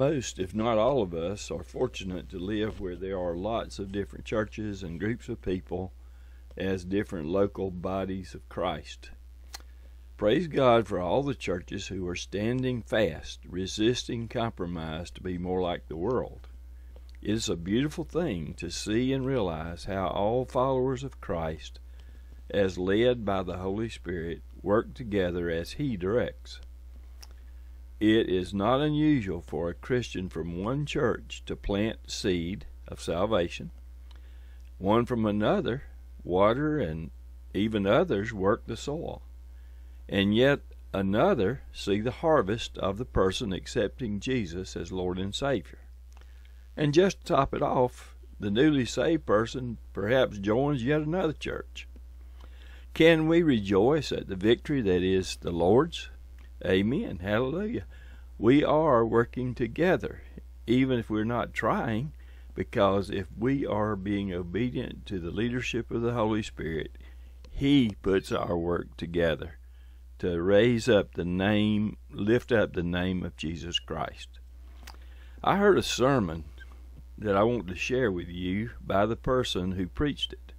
Most, if not all of us, are fortunate to live where there are lots of different churches and groups of people as different local bodies of Christ. Praise God for all the churches who are standing fast, resisting compromise to be more like the world. It is a beautiful thing to see and realize how all followers of Christ, as led by the Holy Spirit, work together as He directs. It is not unusual for a Christian from one church to plant seed of salvation, one from another water, and even others work the soil, and yet another see the harvest of the person accepting Jesus as Lord and Savior. And just to top it off, the newly saved person perhaps joins yet another church. Can we rejoice at the victory that is the Lord's? Amen. Hallelujah. We are working together, even if we're not trying, because if we are being obedient to the leadership of the Holy Spirit, He puts our work together to raise up the name, lift up the name of Jesus Christ. I heard a sermon that I want to share with you by the person who preached it.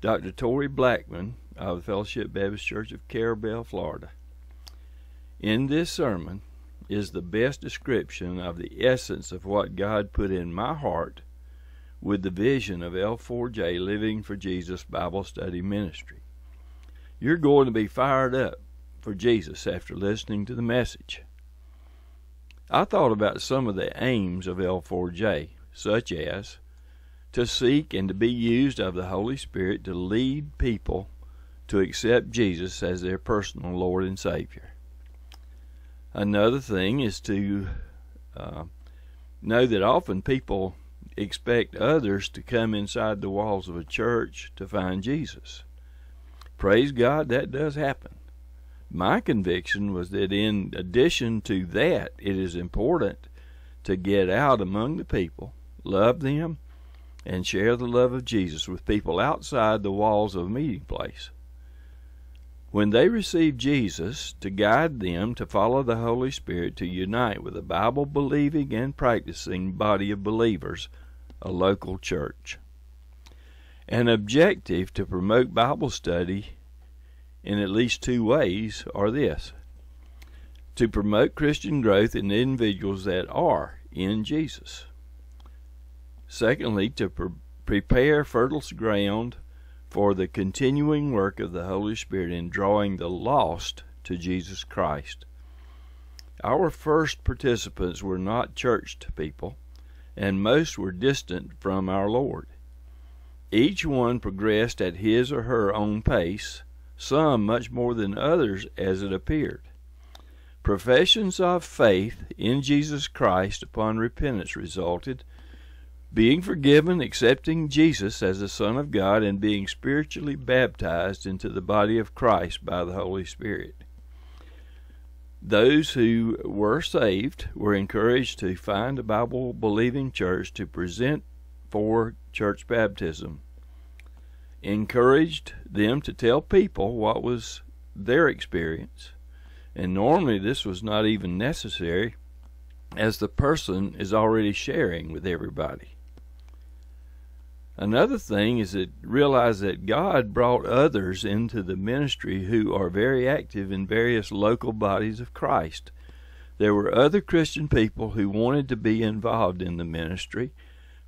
Dr. Torey Blackman of the Fellowship Baptist Church of Carrabelle, Florida. In this sermon is the best description of the essence of what God put in my heart with the vision of L4J Living for Jesus Bible Study Ministry. You're going to be fired up for Jesus after listening to the message. I thought about some of the aims of L4J, such as to seek and to be used of the Holy Spirit to lead people to accept Jesus as their personal Lord and Savior. Another thing is to uh, know that often people expect others to come inside the walls of a church to find Jesus. Praise God, that does happen. My conviction was that in addition to that, it is important to get out among the people, love them, and share the love of Jesus with people outside the walls of a meeting place. When they receive Jesus to guide them to follow the Holy Spirit to unite with a Bible believing and practicing body of believers, a local church. An objective to promote Bible study in at least two ways are this to promote Christian growth in individuals that are in Jesus. Secondly, to pre- prepare fertile ground for the continuing work of the Holy Spirit in drawing the lost to Jesus Christ. Our first participants were not churched people, and most were distant from our Lord. Each one progressed at his or her own pace, some much more than others as it appeared. Professions of faith in Jesus Christ upon repentance resulted being forgiven, accepting Jesus as the Son of God, and being spiritually baptized into the body of Christ by the Holy Spirit. Those who were saved were encouraged to find a Bible believing church to present for church baptism. Encouraged them to tell people what was their experience. And normally this was not even necessary as the person is already sharing with everybody. Another thing is to realize that God brought others into the ministry who are very active in various local bodies of Christ. There were other Christian people who wanted to be involved in the ministry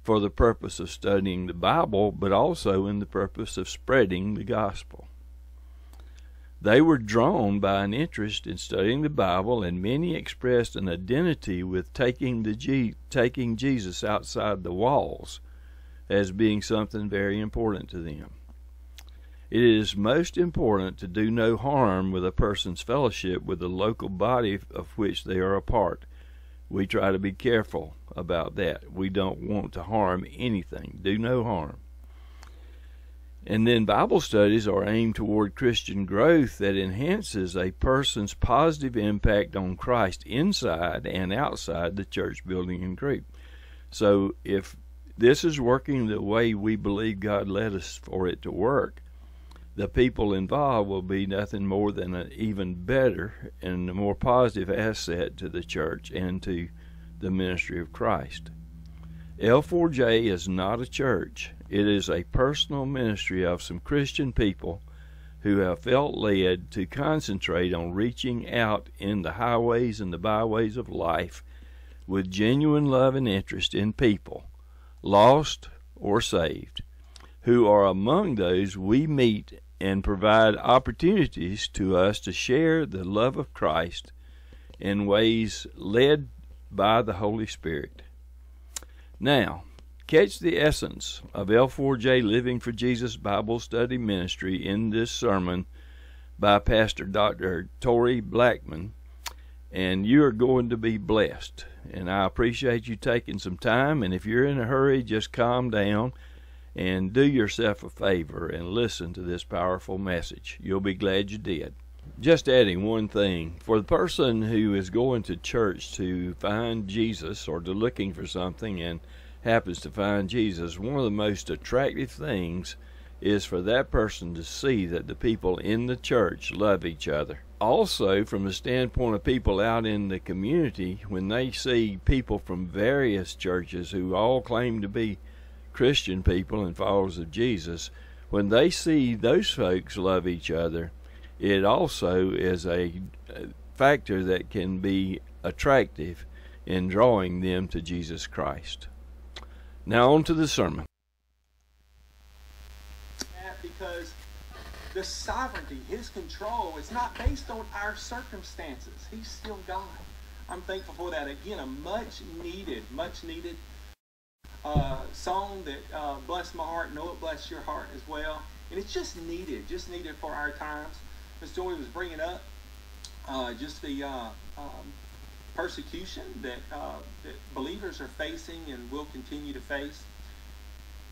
for the purpose of studying the Bible, but also in the purpose of spreading the gospel. They were drawn by an interest in studying the Bible, and many expressed an identity with taking the taking Jesus outside the walls as being something very important to them. It is most important to do no harm with a person's fellowship with the local body of which they are a part. We try to be careful about that. We don't want to harm anything. Do no harm. And then Bible studies are aimed toward Christian growth that enhances a person's positive impact on Christ inside and outside the church building and group. So if this is working the way we believe God led us for it to work, the people involved will be nothing more than an even better and more positive asset to the church and to the ministry of Christ. L4J is not a church, it is a personal ministry of some Christian people who have felt led to concentrate on reaching out in the highways and the byways of life with genuine love and interest in people, lost or saved, who are among those we meet and provide opportunities to us to share the love of Christ in ways led by the Holy Spirit. Now, catch the essence of L4J Living for Jesus Bible Study Ministry in this sermon by Pastor Dr. Torey Blackman, and you are going to be blessed. And I appreciate you taking some time, and if you're in a hurry, just calm down and do yourself a favor and listen to this powerful message. You'll be glad you did. Just adding one thing for the person who is going to church to find Jesus or to looking for something and happens to find Jesus, one of the most attractive things is for that person to see that the people in the church love each other. Also, from the standpoint of people out in the community, when they see people from various churches who all claim to be Christian people and followers of Jesus, when they see those folks love each other, it also is a factor that can be attractive in drawing them to Jesus Christ. Now, on to the sermon. Because the sovereignty, His control, is not based on our circumstances. He's still God. I'm thankful for that. Again, a much needed, much needed uh, song that uh, blessed my heart. Know it blessed your heart as well. And it's just needed, just needed for our times. Miss Joy was bringing up uh, just the uh, um, persecution that, uh, that believers are facing and will continue to face.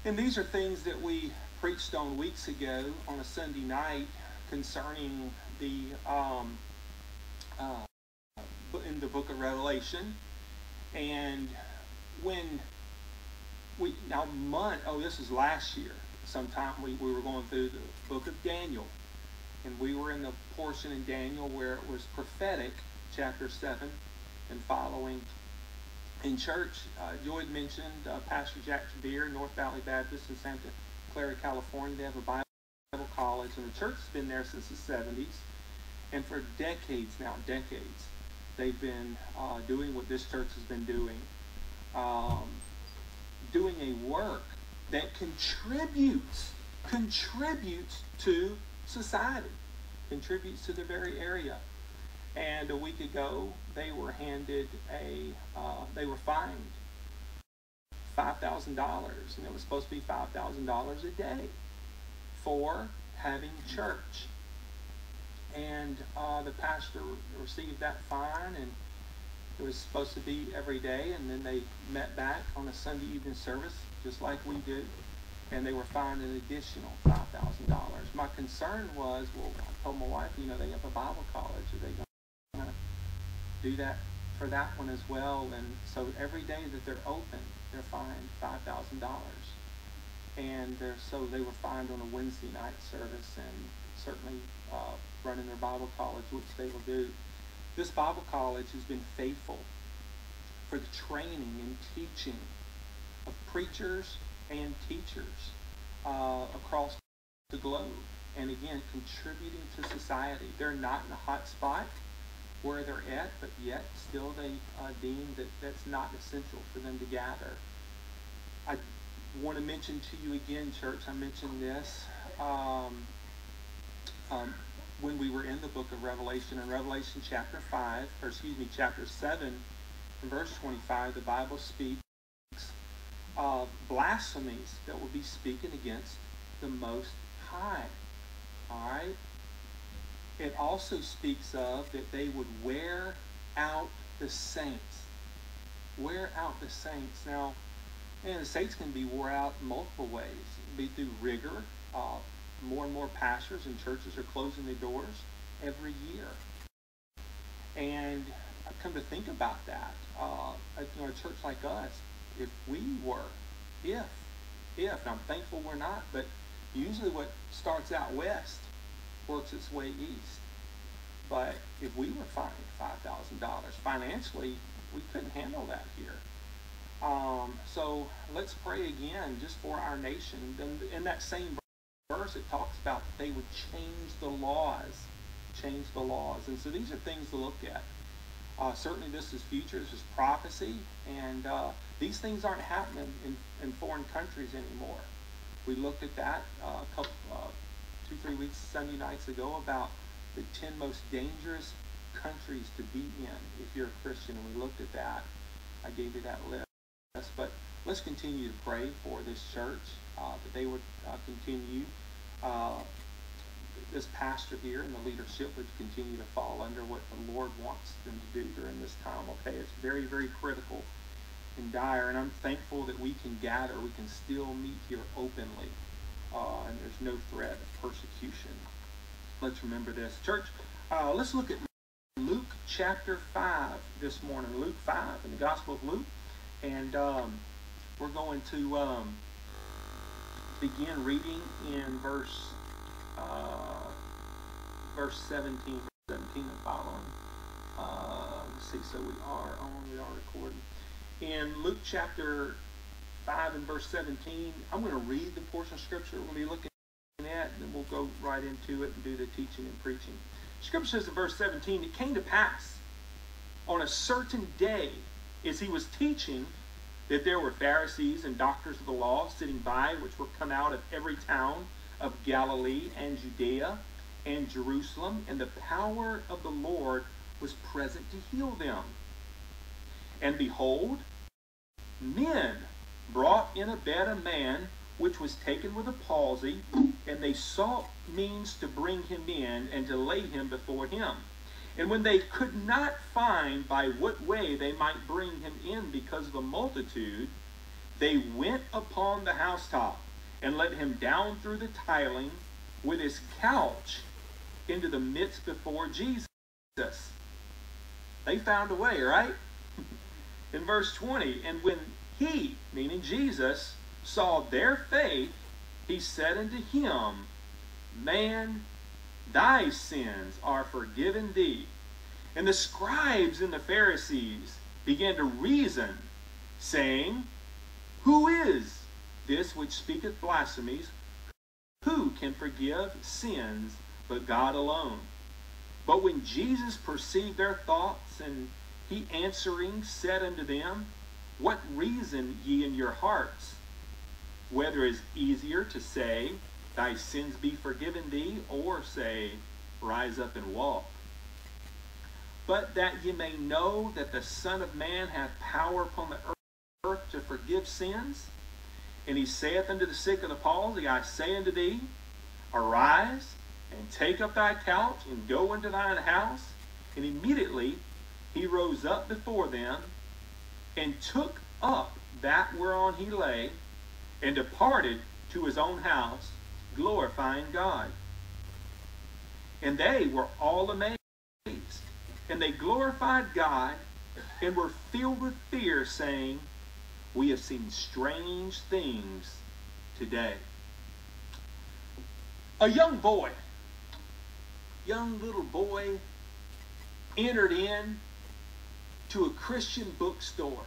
And these are things that we preached on weeks ago on a Sunday night concerning the um, uh, in the book of Revelation. And when we now month oh this is last year sometime we, we were going through the book of Daniel and we were in the portion in Daniel where it was prophetic chapter 7 and following. In church, uh, Joy mentioned uh, Pastor Jack Beer, North Valley Baptist in Santa Clara, California. They have a Bible college, and the church has been there since the 70s. And for decades now, decades, they've been uh, doing what this church has been doing, um, doing a work that contributes, contributes to society, contributes to the very area. And a week ago, they were handed a, uh, they were fined $5,000, and it was supposed to be $5,000 a day for having church. And uh, the pastor received that fine, and it was supposed to be every day, and then they met back on a Sunday evening service, just like we do, and they were fined an additional $5,000. My concern was, well, I told my wife, you know, they have a Bible college. Are they going to do that for that one as well. And so every day that they're open, they're fined five thousand dollars. And they're so they were fined on a Wednesday night service and certainly uh, running their Bible college, which they will do. This Bible college has been faithful for the training and teaching of preachers and teachers uh, across the globe. And again, contributing to society. They're not in a hot spot where they're at, but yet still they uh, deem that that's not essential for them to gather. I want to mention to you again, church, I mentioned this um, um, when we were in the book of Revelation. In Revelation chapter 5, or excuse me, chapter 7, verse 25, the Bible speaks of blasphemies that will be speaking against the Most High. All right? It also speaks of that they would wear out the saints. Wear out the saints. Now, and the saints can be wore out multiple ways. Be through rigor. Uh, more and more pastors and churches are closing their doors every year. And I come to think about that. Uh, you know, a church like us, if we were, if, if, I'm thankful we're not, but usually what starts out west works its way east. But if we were fined $5,000 financially, we couldn't handle that here. Um, so let's pray again just for our nation. And in that same verse, it talks about that they would change the laws, change the laws. And so these are things to look at. Uh, certainly, this is future. This is prophecy, and uh, these things aren't happening in, in foreign countries anymore. We looked at that uh, a couple, uh, two, three weeks, Sunday nights ago about the ten most dangerous countries to be in if you're a Christian, and we looked at that. I gave you that list. But let's continue to pray for this church uh, that they would uh, continue. Uh, this pastor here and the leadership would continue to fall under what the Lord wants them to do during this time. Okay, it's very, very critical and dire, and I'm thankful that we can gather, we can still meet here openly, uh, and there's no threat of persecution. Let's remember this, church. Uh, let's look at Luke chapter five this morning. Luke five in the Gospel of Luke. And um, we're going to um, begin reading in verse uh, verse 17, 17 and following. Uh, let's see, so we are on, we are recording. In Luke chapter 5 and verse 17, I'm going to read the portion of Scripture we'll be looking at, and then we'll go right into it and do the teaching and preaching. Scripture says in verse 17, It came to pass on a certain day as he was teaching that there were Pharisees and doctors of the law sitting by, which were come out of every town of Galilee and Judea and Jerusalem, and the power of the Lord was present to heal them. And behold, men brought in a bed a man which was taken with a palsy, and they sought means to bring him in and to lay him before him. And when they could not find by what way they might bring him in because of the multitude, they went upon the housetop and let him down through the tiling with his couch into the midst before Jesus. They found a way, right? In verse 20, and when he, meaning Jesus, saw their faith, he said unto him, Man, Thy sins are forgiven thee. And the scribes and the Pharisees began to reason, saying, Who is this which speaketh blasphemies? Who can forgive sins but God alone? But when Jesus perceived their thoughts, and he answering said unto them, What reason ye in your hearts? Whether it is easier to say, thy sins be forgiven thee, or say, rise up and walk. But that ye may know that the Son of Man hath power upon the earth to forgive sins. And he saith unto the sick of the palsy, I say unto thee, Arise, and take up thy couch, and go into thine house. And immediately he rose up before them, and took up that whereon he lay, and departed to his own house, glorifying God. And they were all amazed. And they glorified God and were filled with fear, saying, We have seen strange things today. A young boy, young little boy, entered in to a Christian bookstore.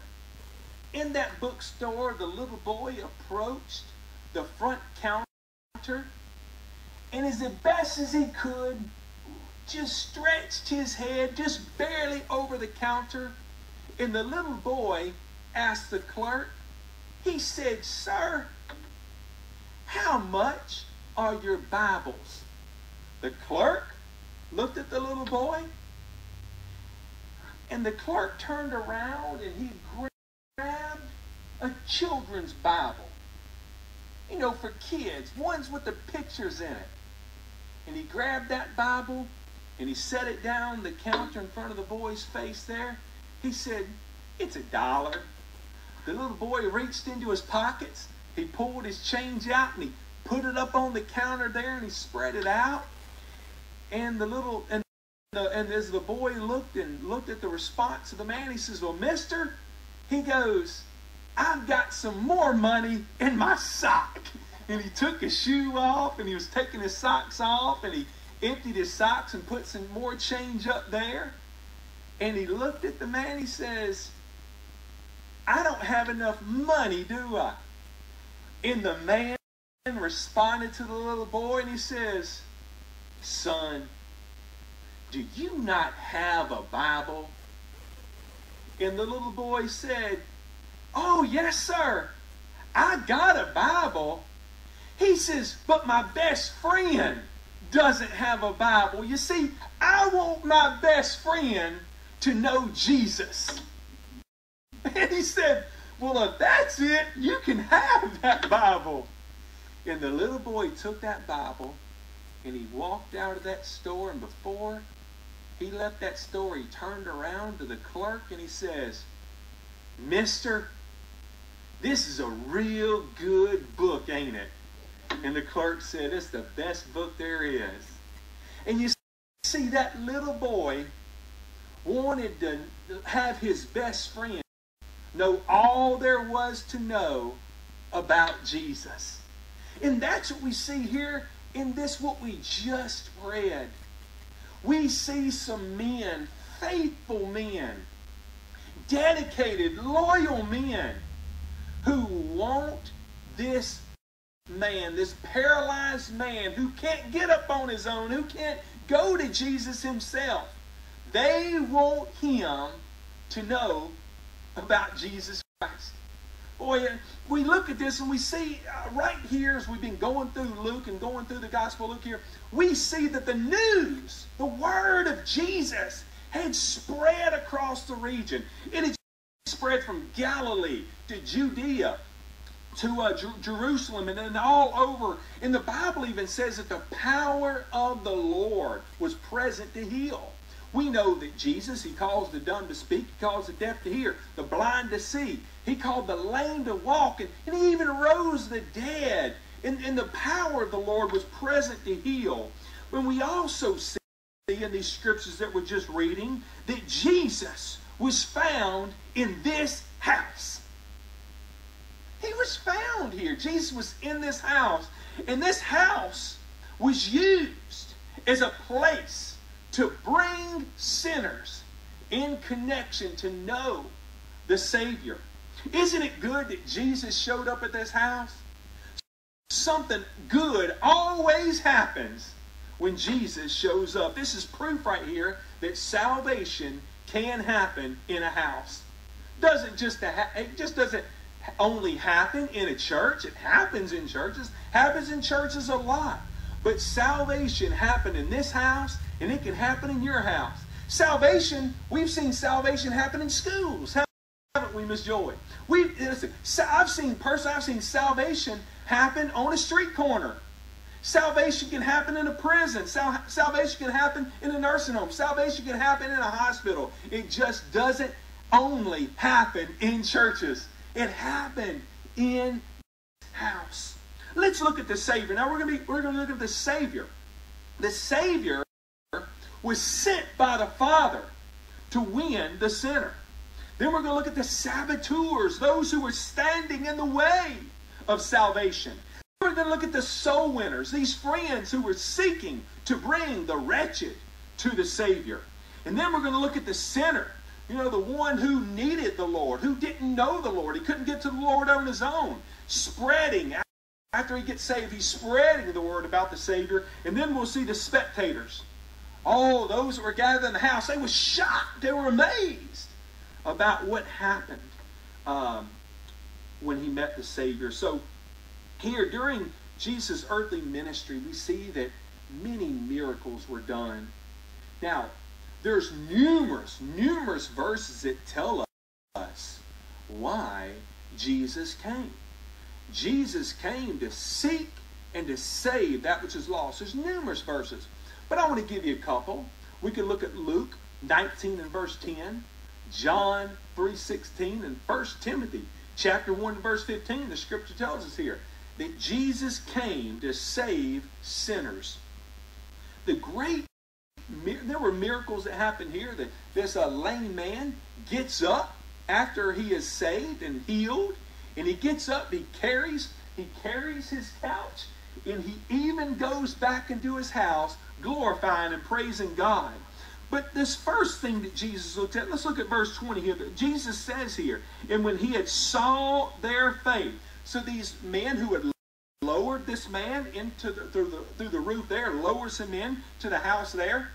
In that bookstore, the little boy approached the front counter and as best as he could, just stretched his head just barely over the counter. And the little boy asked the clerk, he said, Sir, how much are your Bibles? The clerk looked at the little boy, and the clerk turned around and he grabbed a children's Bible you know, for kids, ones with the pictures in it. And he grabbed that Bible and he set it down the counter in front of the boy's face there. He said, It's a dollar. The little boy reached into his pockets. He pulled his change out and he put it up on the counter there and he spread it out. And the little and the, and as the boy looked and looked at the response of the man, he says, Well, mister, he goes, I've got some more money in my sock. And he took his shoe off and he was taking his socks off and he emptied his socks and put some more change up there. And he looked at the man, he says, I don't have enough money, do I? And the man responded to the little boy and he says, Son, do you not have a Bible? And the little boy said, Oh, yes, sir. I got a Bible. He says, But my best friend doesn't have a Bible. You see, I want my best friend to know Jesus. And he said, Well, if that's it, you can have that Bible. And the little boy took that Bible and he walked out of that store. And before he left that store, he turned around to the clerk and he says, Mister, this is a real good book, ain't it? And the clerk said, It's the best book there is. And you see, that little boy wanted to have his best friend know all there was to know about Jesus. And that's what we see here in this, what we just read. We see some men, faithful men, dedicated, loyal men, who want this man, this paralyzed man who can't get up on his own, who can't go to Jesus himself. They want him to know about Jesus Christ. Boy, we look at this and we see uh, right here as we've been going through Luke and going through the Gospel Luke here, we see that the news, the word of Jesus, had spread across the region. It had spread from Galilee to Judea to uh, Jer- Jerusalem and then all over. And the Bible even says that the power of the Lord was present to heal. We know that Jesus, he calls the dumb to speak, he calls the deaf to hear, the blind to see. He called the lame to walk, and, and he even rose the dead. And, and the power of the Lord was present to heal. When we also see in these scriptures that we're just reading that Jesus was found in this house. He was found here. Jesus was in this house. And this house was used as a place to bring sinners in connection to know the Savior. Isn't it good that Jesus showed up at this house? Something good always happens when Jesus shows up. This is proof right here that salvation can happen in a house. Doesn't just it just doesn't only happen in a church. It happens in churches. Happens in churches a lot. But salvation happened in this house, and it can happen in your house. Salvation, we've seen salvation happen in schools, we, Miss Joy? We listen. I've seen personally, I've seen salvation happen on a street corner. Salvation can happen in a prison. Sal- salvation can happen in a nursing home. Salvation can happen in a hospital. It just doesn't only happen in churches. It happened in house. Let's look at the Savior. Now we're to be we're to look at the Savior. The Savior was sent by the Father to win the sinner. Then we're going to look at the saboteurs, those who were standing in the way of salvation. We're going to look at the soul winners, these friends who were seeking to bring the wretched to the Savior. And then we're going to look at the sinner, you know, the one who needed the Lord, who didn't know the Lord. He couldn't get to the Lord on his own. Spreading, after he gets saved, he's spreading the word about the Savior. And then we'll see the spectators. All those that were gathered in the house, they were shocked. They were amazed about what happened um, when he met the Savior. So here, during Jesus' earthly ministry, we see that many miracles were done. Now, there's numerous, numerous verses that tell us why Jesus came. Jesus came to seek and to save that which is lost. There's numerous verses, but I want to give you a couple. We can look at Luke 19 and verse 10, John 3:16, and 1 Timothy chapter 1 verse 15. The scripture tells us here that Jesus came to save sinners. The great there were miracles that happened here. That this uh, lame man gets up after he is saved and healed, and he gets up. He carries he carries his couch, and he even goes back into his house, glorifying and praising God. But this first thing that Jesus looked at, let's look at verse 20 here. Jesus says here, and when he had saw their faith, so these men who had lowered this man into the, through the through the roof there, lowers him in to the house there.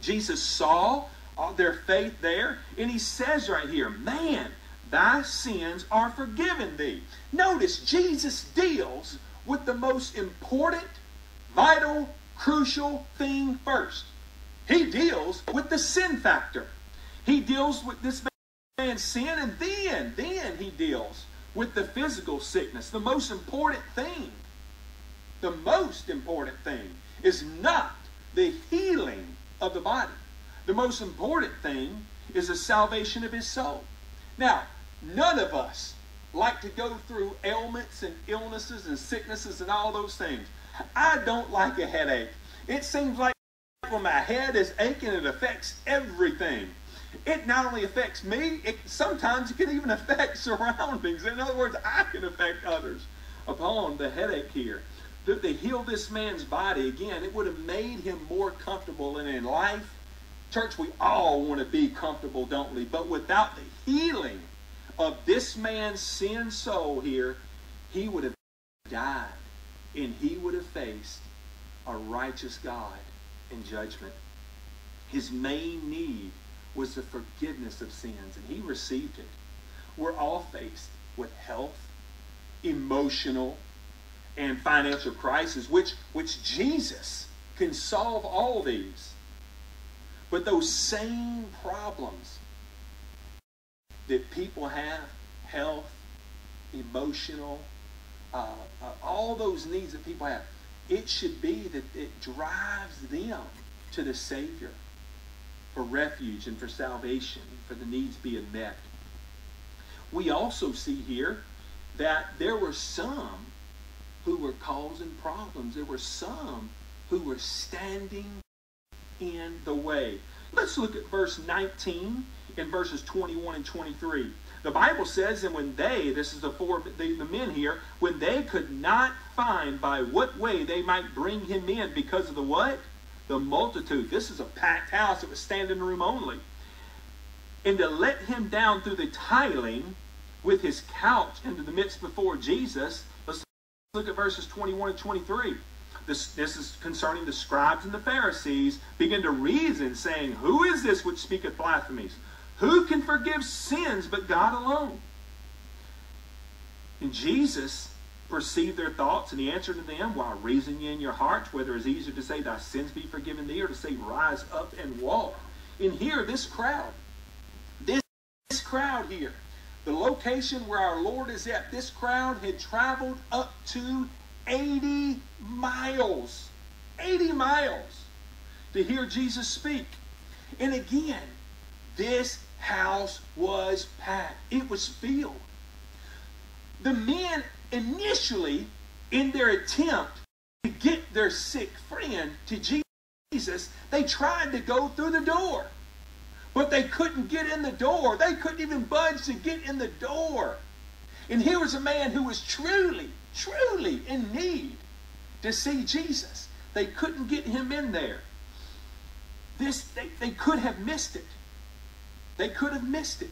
Jesus saw uh, their faith there, and he says right here, "Man, thy sins are forgiven thee." Notice Jesus deals with the most important, vital, crucial thing first. He deals with the sin factor. He deals with this man's sin, and then, then he deals with the physical sickness. The most important thing, the most important thing is not the healing of the body. The most important thing is the salvation of his soul. Now, none of us like to go through ailments and illnesses and sicknesses and all those things. I don't like a headache. It seems like when my head is aching, it affects everything it not only affects me, it sometimes it can even affect surroundings. In other words, I can affect others upon the headache here. If they heal this man's body, again, it would have made him more comfortable. And in life, church, we all want to be comfortable, don't we? But without the healing of this man's sin soul here, he would have died and he would have faced a righteous God in judgment. His main need was the forgiveness of sins, and he received it. We're all faced with health, emotional, and financial crisis, which, which Jesus can solve all these. But those same problems that people have, health, emotional, uh, uh, all those needs that people have, it should be that it drives them to the Savior for refuge and for salvation, for the needs being met. We also see here that there were some who were causing problems. There were some who were standing in the way. Let's look at verse 19 and verses 21 and 23. The Bible says, and when they, this is the four, the, the men here, when they could not find by what way they might bring him in because of the what? the multitude. This is a packed house. It was standing room only. And to let him down through the tiling with his couch into the midst before Jesus. Let's look at verses 21 and 23. This, this is concerning the scribes and the Pharisees begin to reason, saying, Who is this which speaketh blasphemies? Who can forgive sins but God alone? And Jesus perceived their thoughts, and he answered to them, While reasoning in your hearts, whether it is easier to say, Thy sins be forgiven thee, or to say, Rise up and walk. And here, this crowd, this, this crowd here, the location where our Lord is at, this crowd had traveled up to 80 miles. 80 miles to hear Jesus speak. And again, this house was packed, it was filled. The men initially, in their attempt to get their sick friend to Jesus, they tried to go through the door. But they couldn't get in the door. They couldn't even budge to get in the door. And here was a man who was truly, truly in need to see Jesus. They couldn't get him in there. This they, they could have missed it. They could have missed it.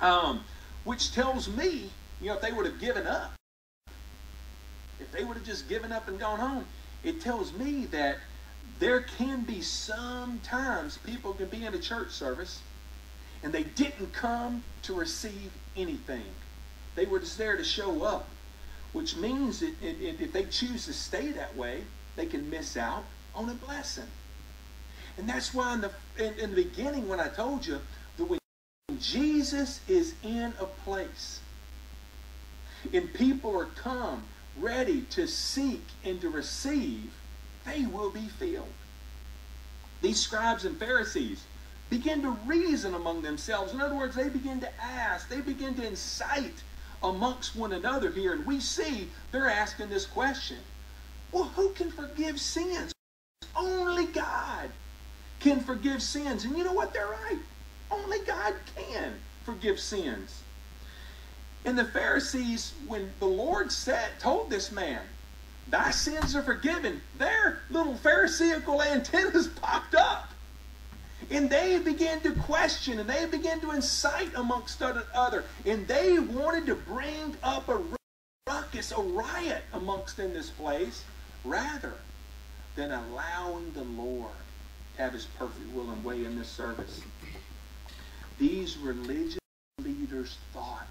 Um, which tells me you know, if they would have given up, if they would have just given up and gone home, it tells me that there can be sometimes people can be in a church service and they didn't come to receive anything. They were just there to show up, which means that if they choose to stay that way, they can miss out on a blessing. And that's why in the, in, in the beginning when I told you Jesus is in a place and people are come ready to seek and to receive, they will be filled. These scribes and Pharisees begin to reason among themselves. In other words, they begin to ask, they begin to incite amongst one another here. And we see they're asking this question Well, who can forgive sins? Only God can forgive sins. And you know what? They're right. Only God can forgive sins. And the Pharisees, when the Lord said, told this man, Thy sins are forgiven, their little Pharisaical antennas popped up. And they began to question and they began to incite amongst other. And they wanted to bring up a ruckus, a riot amongst in this place, rather than allowing the Lord to have his perfect will and way in this service. These religious leaders thought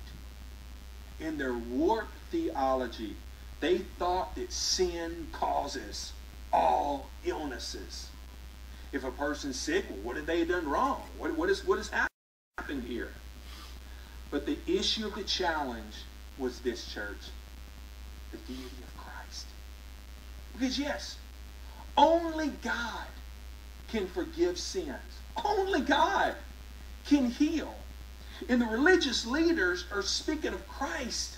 in their warped theology, they thought that sin causes all illnesses. If a person's sick, well, what have they done wrong? What, what, is, what has happened here? But the issue of the challenge was this church the deity of Christ. Because, yes, only God can forgive sins, only God can heal. And the religious leaders are speaking of Christ,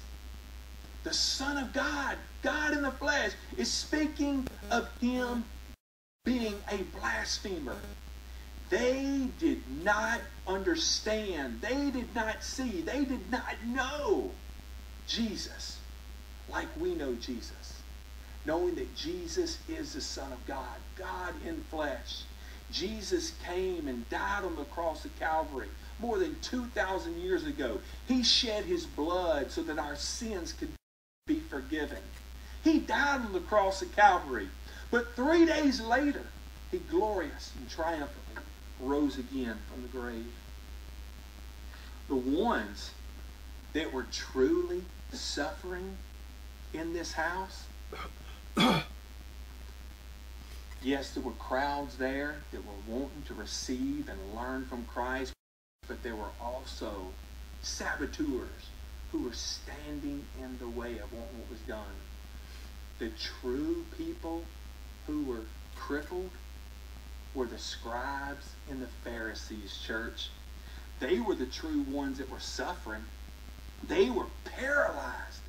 the Son of God, God in the flesh, is speaking of Him being a blasphemer. They did not understand, they did not see, they did not know Jesus like we know Jesus. Knowing that Jesus is the Son of God, God in flesh. Jesus came and died on the cross of Calvary more than 2,000 years ago. He shed his blood so that our sins could be forgiven. He died on the cross of Calvary. But three days later, he glorious and triumphantly rose again from the grave. The ones that were truly suffering in this house, yes, there were crowds there that were wanting to receive and learn from Christ, but there were also saboteurs who were standing in the way of what was done. The true people who were crippled were the scribes and the Pharisees, church. They were the true ones that were suffering. They were paralyzed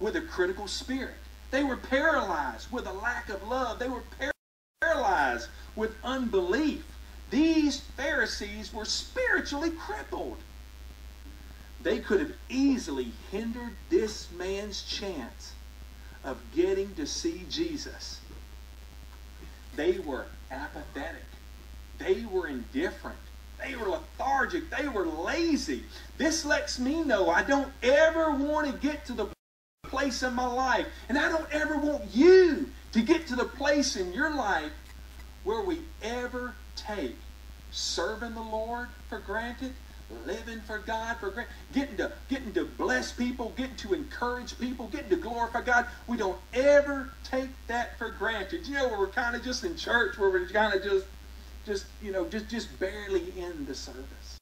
with a critical spirit. They were paralyzed with a lack of love. They were paralyzed with unbelief. These Pharisees were spiritually crippled. They could have easily hindered this man's chance of getting to see Jesus. They were apathetic. They were indifferent. They were lethargic. They were lazy. This lets me know I don't ever want to get to the place in my life. And I don't ever want you to get to the place in your life where we ever take serving the Lord for granted, living for God for granted, getting to getting to bless people, getting to encourage people, getting to glorify God. We don't ever take that for granted. You know, where we're kind of just in church, where we're kind of just just you know just just barely in the service.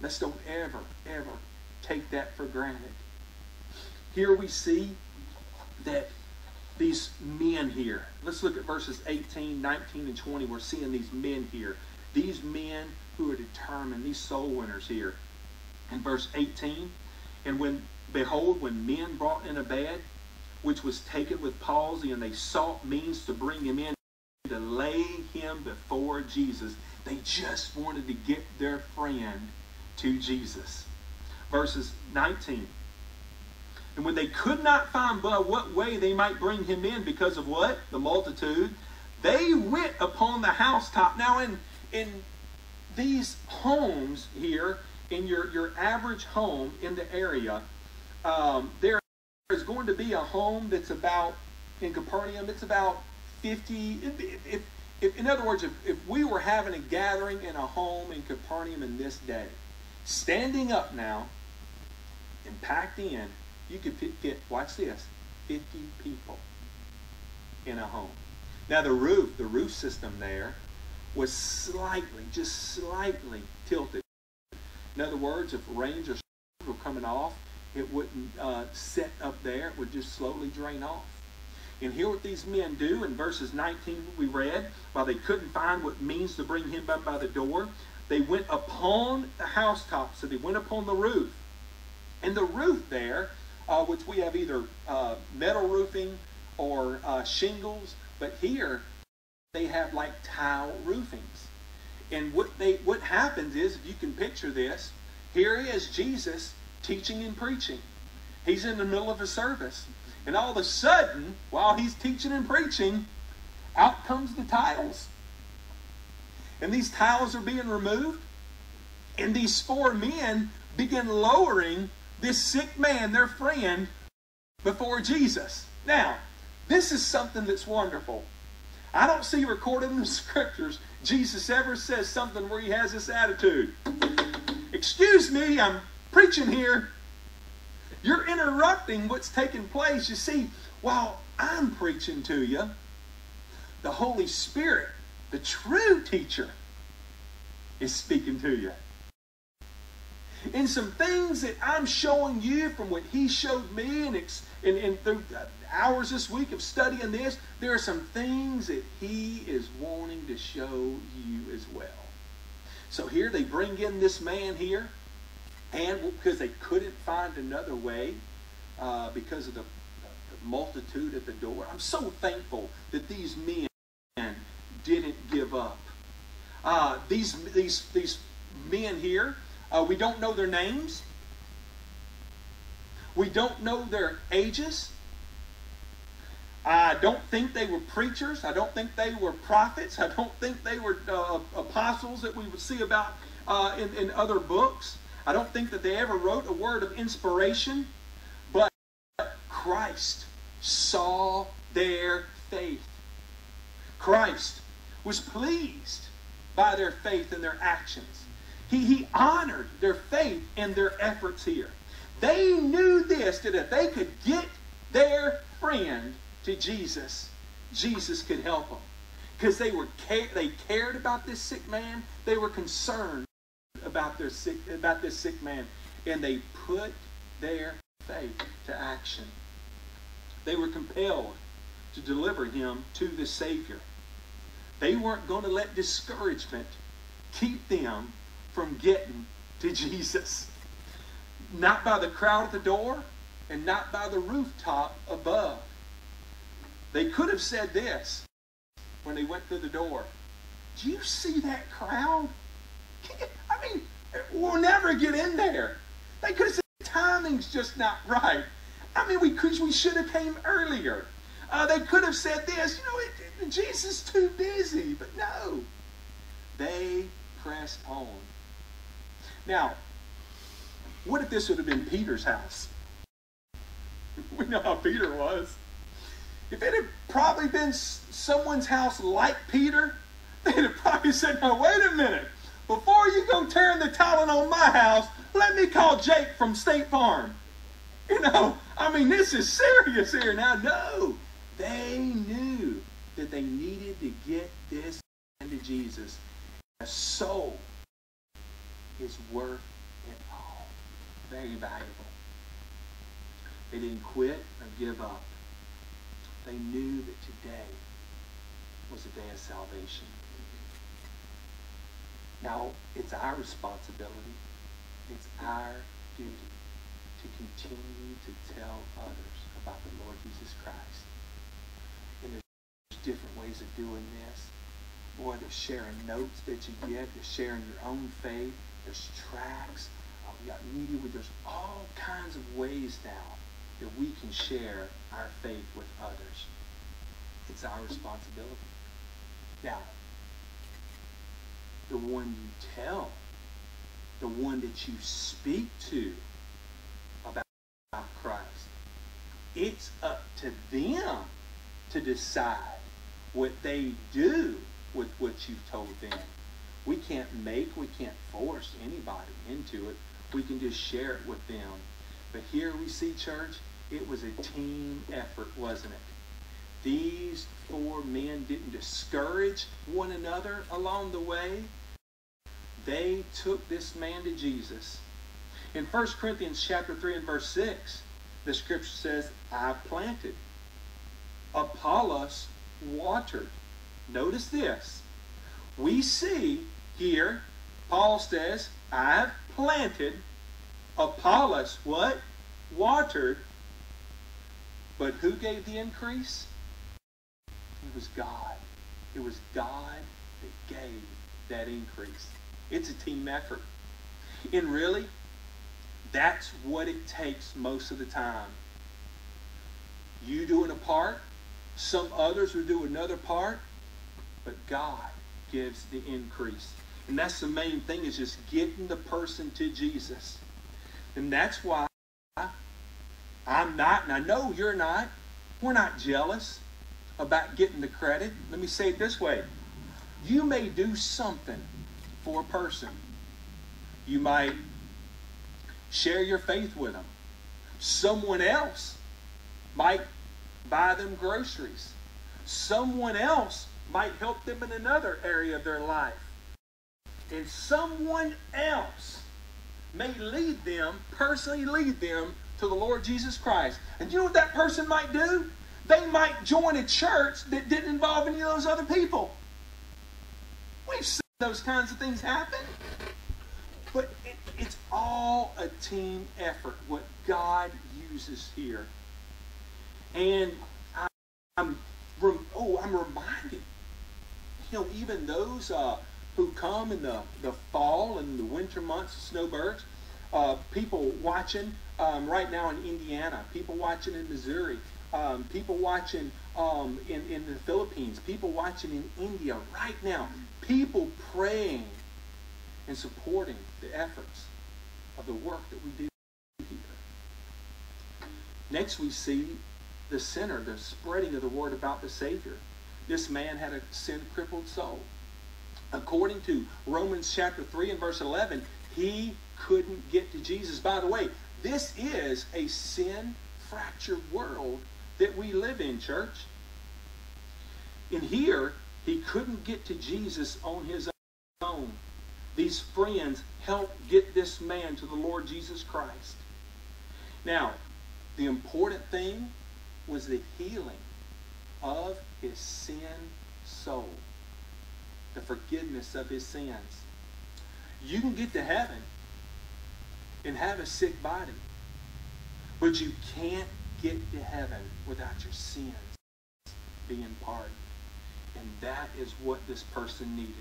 Let's don't ever ever take that for granted. Here we see that these men here, let's look at verses 18, 19, and 20. We're seeing these men here. These men who are determined, these soul winners here. In verse 18, and when, behold, when men brought in a bed, which was taken with palsy, and they sought means to bring him in, to lay him before Jesus. They just wanted to get their friend to Jesus. Verses 19. And when they could not find by what way they might bring him in because of what? The multitude, they went upon the housetop. Now, in, in these homes here, in your, your average home in the area, um, there is going to be a home that's about, in Capernaum, it's about 50, if, if, if, in other words, if, if we were having a gathering in a home in Capernaum in this day, standing up now and packed in, you could fit, watch this, 50 people in a home. Now the roof, the roof system there was slightly, just slightly tilted. In other words, if rains or storms were coming off, it wouldn't uh, set up there. It would just slowly drain off. And here what these men do in verses 19 we read, while they couldn't find what means to bring him up by the door, they went upon the housetop. So they went upon the roof. And the roof there uh, which we have either uh, metal roofing or uh, shingles, but here they have like tile roofings. And what they what happens is, if you can picture this, here is Jesus teaching and preaching. He's in the middle of a service, and all of a sudden, while he's teaching and preaching, out comes the tiles. And these tiles are being removed. And these four men begin lowering this sick man, their friend, before Jesus. Now, this is something that's wonderful. I don't see recorded in the scriptures Jesus ever says something where he has this attitude. Excuse me, I'm preaching here. You're interrupting what's taking place. You see, while I'm preaching to you, the Holy Spirit, the true teacher, is speaking to you. And some things that I'm showing you from what he showed me and, and, and through hours this week of studying this, there are some things that he is wanting to show you as well. So here they bring in this man here, and because they couldn't find another way uh, because of the, the multitude at the door. I'm so thankful that these men didn't give up. Uh, these, these, these men here, uh, we don't know their names. We don't know their ages. I don't think they were preachers. I don't think they were prophets. I don't think they were uh, apostles that we would see about uh, in, in other books. I don't think that they ever wrote a word of inspiration. But Christ saw their faith. Christ was pleased by their faith and their actions. He, he honored their faith and their efforts here. They knew this that if they could get their friend to Jesus, Jesus could help them. Because they were they cared about this sick man. They were concerned about their sick about this sick man. And they put their faith to action. They were compelled to deliver him to the Savior. They weren't going to let discouragement keep them from getting to Jesus. Not by the crowd at the door and not by the rooftop above. They could have said this when they went through the door. Do you see that crowd? I mean, we'll never get in there. They could have said timing's just not right. I mean, we could we should have came earlier. Uh, they could have said this, you know, it, it, Jesus is too busy, but no. They pressed on. Now, what if this would have been Peter's house? We know how Peter was. If it had probably been someone's house like Peter, they'd have probably said, now wait a minute. Before you go tearing the tiling on my house, let me call Jake from State Farm. You know, I mean, this is serious here. Now, no, they knew that they needed to get this into Jesus. A soul is worth it all. Very valuable. They didn't quit or give up. They knew that today was a day of salvation. Now, it's our responsibility, it's our duty to continue to tell others about the Lord Jesus Christ. And there's different ways of doing this. Boy, there's sharing notes that you get, there's sharing your own faith, there's tracts, uh, we got media, there's all kinds of ways now that we can share our faith with others. It's our responsibility. Now, the one you tell, the one that you speak to about Christ, it's up to them to decide what they do with what you've told them. We can't make, we can't force anybody into it. We can just share it with them. But here we see, church, it was a team effort, wasn't it? These four men didn't discourage one another along the way. They took this man to Jesus. In 1 Corinthians chapter 3 and verse 6, the scripture says, I planted. Apollos watered. Notice this. We see here, Paul says, I've planted. Apollos, what? Watered. But who gave the increase? It was God. It was God that gave that increase. It's a team effort. And really, that's what it takes most of the time. You doing a part, some others will do another part, but God gives the increase. And that's the main thing is just getting the person to Jesus. And that's why I'm not, and I know you're not, we're not jealous about getting the credit. Let me say it this way. You may do something for a person. You might share your faith with them. Someone else might buy them groceries. Someone else might help them in another area of their life. And someone else may lead them, personally lead them to the Lord Jesus Christ. And you know what that person might do? They might join a church that didn't involve any of those other people. We've seen those kinds of things happen. But it, it's all a team effort, what God uses here. And I, am oh, I'm reminded, you know, even those uh, who come in the, the fall and the winter months, snowbirds, uh, people watching um, right now in Indiana, people watching in Missouri, um, people watching um, in, in the Philippines, people watching in India right now, people praying and supporting the efforts of the work that we do here. Next, we see the sinner, the spreading of the word about the Savior. This man had a sin crippled soul. According to Romans chapter 3 and verse 11, he couldn't get to Jesus. By the way, this is a sin fractured world that we live in, church. In here, he couldn't get to Jesus on his own. These friends helped get this man to the Lord Jesus Christ. Now, the important thing was the healing of his sin soul, the forgiveness of his sins. You can get to heaven and have a sick body, but you can't get to heaven without your sins being pardoned. And that is what this person needed.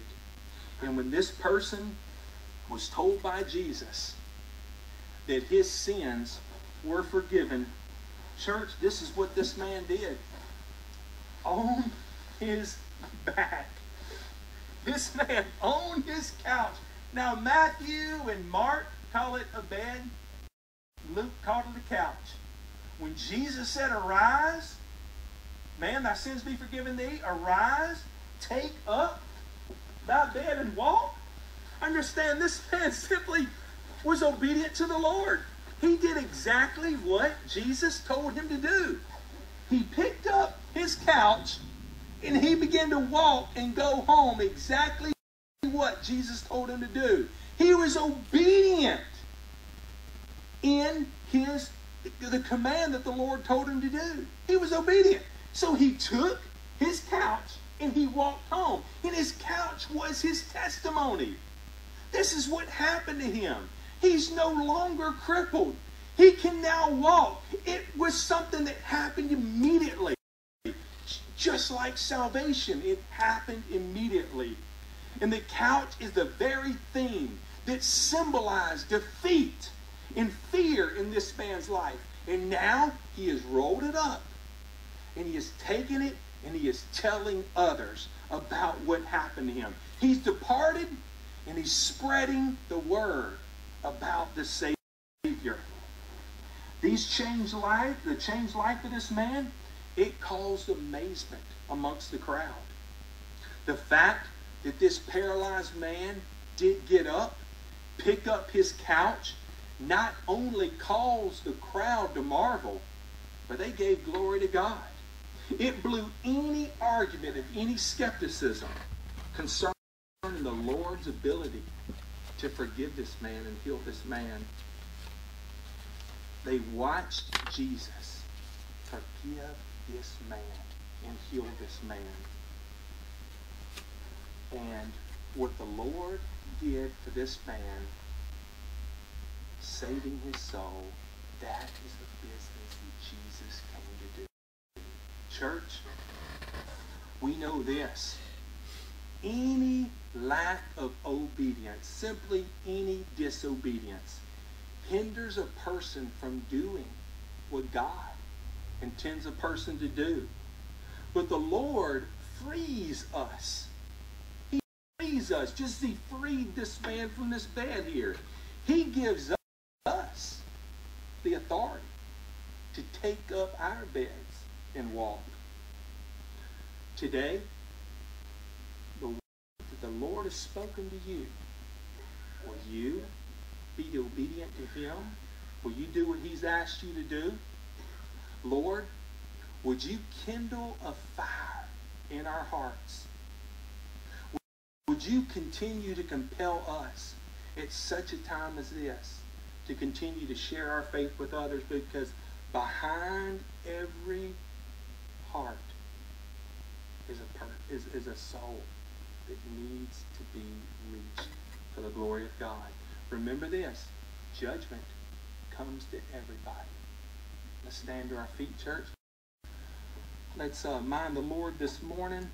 And when this person was told by Jesus that his sins were forgiven, church, this is what this man did. On his back. This man on his couch. Now, Matthew and Mark call it a bed. Luke called it a couch. When Jesus said, Arise, man, thy sins be forgiven thee. Arise, take up thy bed and walk. Understand, this man simply was obedient to the Lord. He did exactly what Jesus told him to do. He picked up his couch and he began to walk and go home exactly what Jesus told him to do. He was obedient in his the command that the Lord told him to do. He was obedient. So he took his couch and he walked home. And his couch was his testimony. This is what happened to him. He's no longer crippled. He can now walk. It was something that happened immediately. Just like salvation, it happened immediately. And the couch is the very thing that symbolized defeat and fear in this man's life. And now he has rolled it up and he has taken it and he is telling others about what happened to him. He's departed and he's spreading the word about the Savior. These changed life, the changed life of this man, it caused amazement amongst the crowd. The fact that this paralyzed man did get up, pick up his couch, not only caused the crowd to marvel, but they gave glory to God. It blew any argument of any skepticism concerning the Lord's ability to forgive this man and heal this man. They watched Jesus forgive this man and heal this man. And what the Lord did for this man, saving his soul, that is the business that Jesus came to do. Church, we know this. Any lack of obedience, simply any disobedience, hinders a person from doing what God intends a person to do. But the Lord frees us He frees us, just as he freed this man from this bed here, he gives us the authority to take up our beds and walk. Today, the word that the Lord has spoken to you, will you be obedient to him? Will you do what he's asked you to do? Lord, would you kindle a fire in our hearts? Would you continue to compel us at such a time as this to continue to share our faith with others because behind every heart is a per- is, is a soul that needs to be reached for the glory of God. Remember this, judgment comes to everybody. Let's stand to our feet, church. Let's uh, mind the Lord this morning.